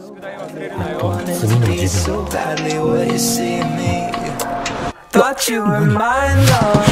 I wanted to 次の授業 so badly when you see me. Thought you were mine, love.